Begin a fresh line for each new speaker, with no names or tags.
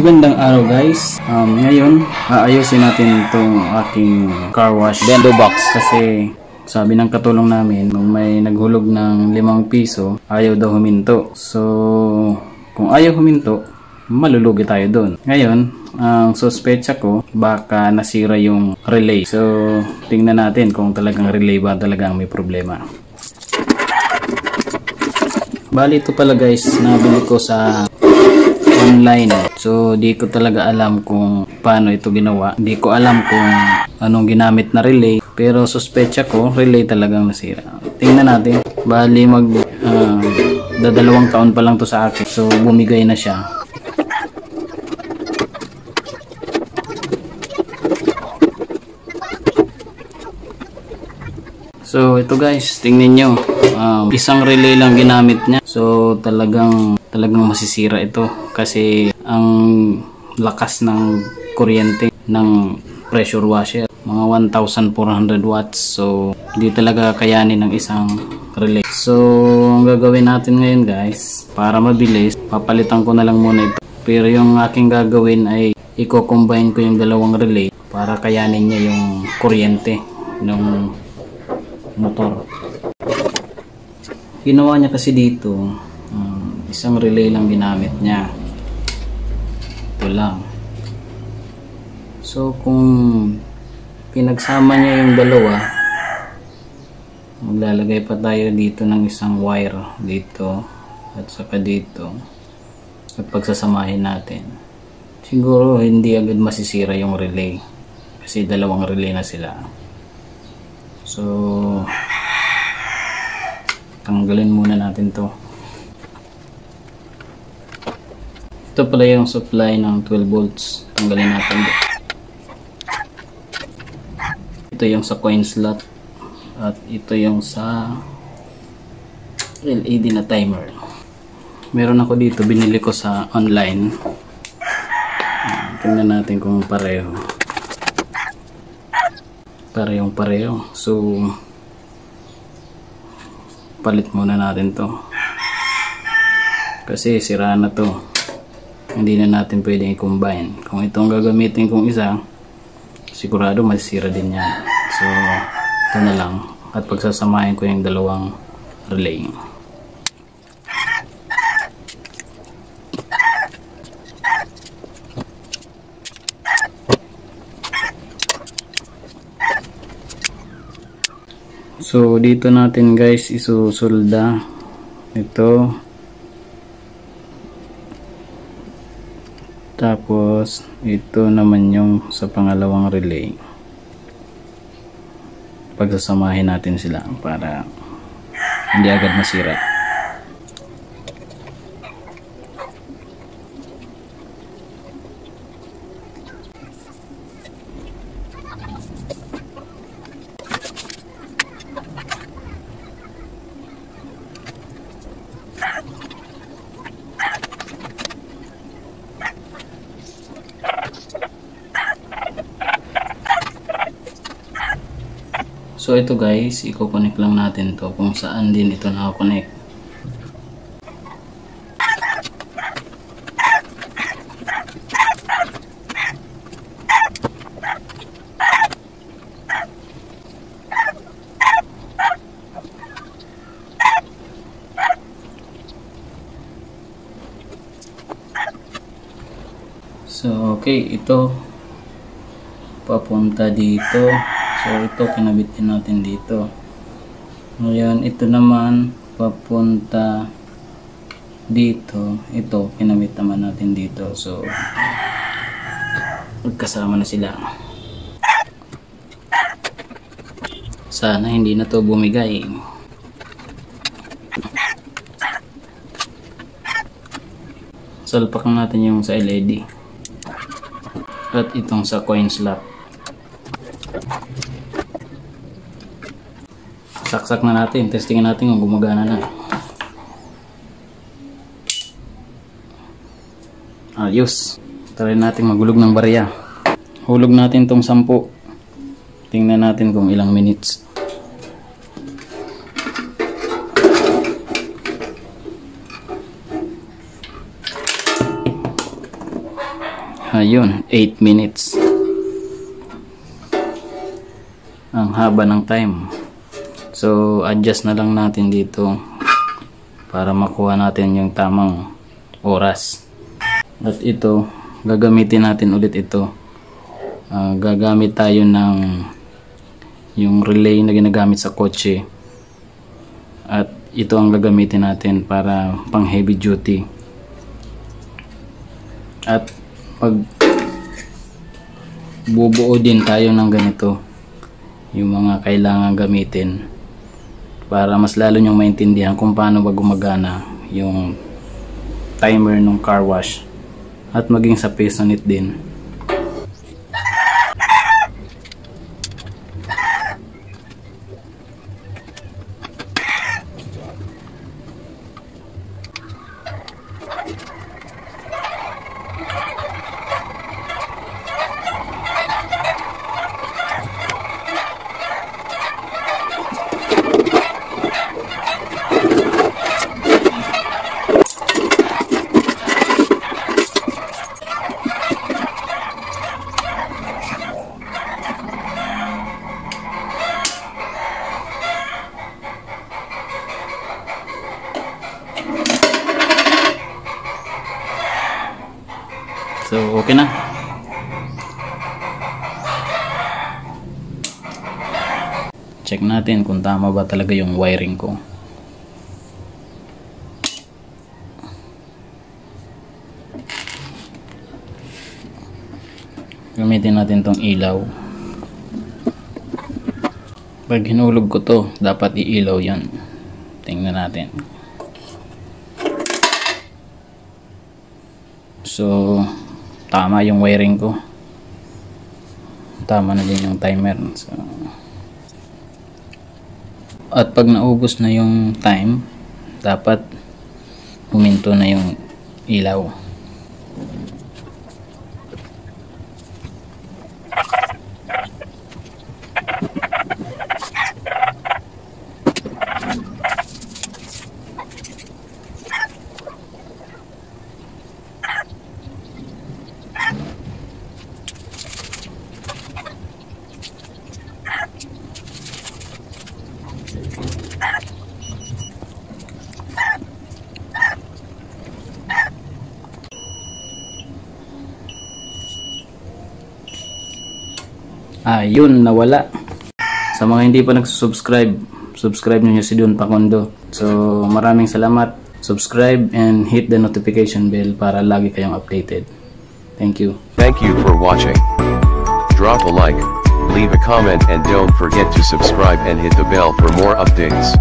Magandang araw guys. Um, ngayon, aayusin natin itong aking car wash bendo box kasi sabi ng katulong namin nung may naghulog ng limang piso, ayaw daw huminto. So, kung ayaw huminto, malulugi tayo doon. Ngayon, ang suspecha ko, baka nasira yung relay. So, tingnan natin kung talagang relay ba talagang may problema. Bali ito pala guys, nabili ko sa online. So, di ko talaga alam kung paano ito ginawa. Di ko alam kung anong ginamit na relay. Pero suspecha ko, relay talagang nasira. Tingnan natin. Bali mag uh, dadalawang taon pa lang to sa akin. So, bumigay na siya. So ito guys, tingnan nyo. Um, isang relay lang ginamit niya. So talagang talagang masisira ito kasi ang lakas ng kuryente ng pressure washer mga 1400 watts. So hindi talaga kayanin ng isang relay. So ang gagawin natin ngayon guys para mabilis papalitan ko na lang muna ito. Pero yung aking gagawin ay i-combine ko yung dalawang relay para kayanin niya yung kuryente ng motor. Ginawa niya kasi dito um, isang relay lang ginamit niya ito lang. So kung pinagsama niya yung dalawa maglalagay pa tayo dito ng isang wire dito at saka dito at pagsasamahin natin. Siguro hindi agad masisira yung relay kasi dalawang relay na sila. So tanggalin muna natin to ito pala yung supply ng 12 volts. Tanggalin natin ito. Yung sa coin slot. At ito yung sa LED na timer. Meron ako dito binili ko sa online. Tingnan natin kung pareho. Parehong pareho. So palit muna natin to. Kasi sira na to hindi na natin pwedeng i-combine. Kung itong gagamitin kong isa sigurado masira din yan. So ito na lang. At pagsasamahin ko yung dalawang relay. So dito natin guys isusulda ito tapos ito naman yung sa pangalawang relay. Pagsasamahin natin sila para hindi agad masira So ito guys, i-connect lang natin to kung saan din ito nakakonect. So okay, ito papunta dito So ito kinabit din natin dito. Ngayon ito naman papunta dito. Ito kinabit naman natin dito. So magkasama na sila. Sana hindi na to bumigay. Salpak natin yung sa LED. At itong sa coin slot. Saksak na natin. Testingin natin kung gumagana na. Ayos. Try natin maghulog ng barya. Hulog natin tong 10 tingnan natin kung ilang minutes. Ayun, 8 minutes. Ang haba ng time. So, adjust na lang natin dito para makuha natin yung tamang oras. At ito, gagamitin natin ulit ito. Uh, gagamit tayo ng yung relay na ginagamit sa kotse. At ito ang gagamitin natin para pang heavy duty. At pag bubuo din tayo ng ganito yung mga kailangan gamitin para mas lalo nyong maintindihan kung paano ba gumagana yung timer ng car wash at maging sa pistonit din So, okay na. Check natin kung tama ba talaga yung wiring ko. Gamitin natin tong ilaw. Pag hinulog ko to, dapat iilaw yan. Tingnan natin. So, tama yung wiring ko. Tama na din yung timer. So, at pag naubos na yung time dapat huminto na yung ilaw ayun nawala. Sa mga hindi pa nagsusubscribe subscribe nyo si Dun Pakondo so maraming salamat. Subscribe and hit the notification bell para lagi kayong updated. Thank you.
Thank you for watching. Drop a like, leave a comment and don't forget to subscribe and hit the bell for more updates.